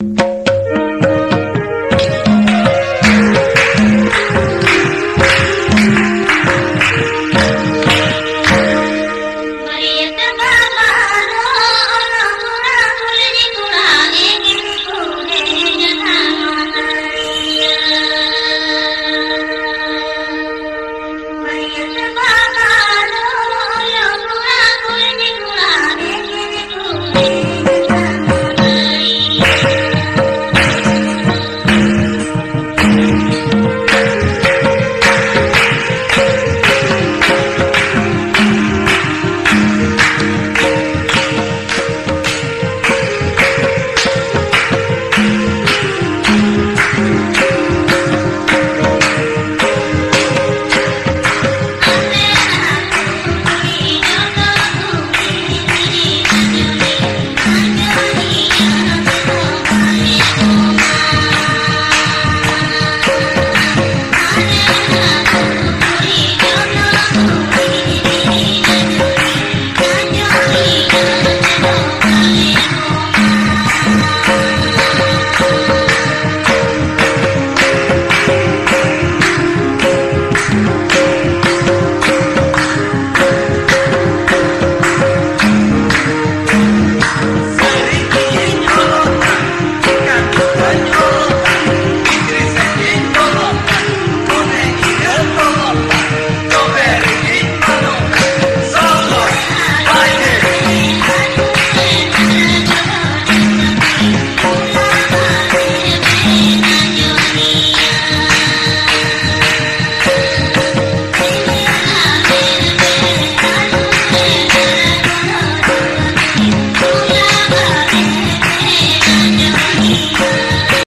Música